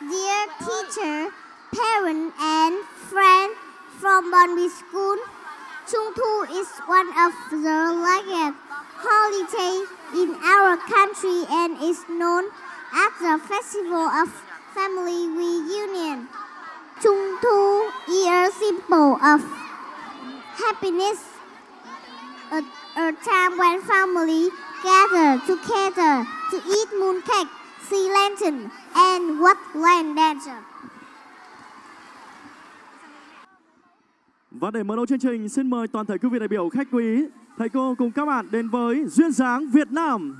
Dear teacher, parent and friend from Bonbee School, Trung Thu is one of the largest holiday in our country and is known as the festival of family reunion. Trung Thu is a symbol of happiness, a, a time when family gather together to eat mooncake, Sea lantern, and Wetland dancer. Và để mở đầu chương trình, xin mời toàn thể quý vị đại biểu khách quý, thầy cô cùng các bạn đến với Duyên dáng Việt Nam.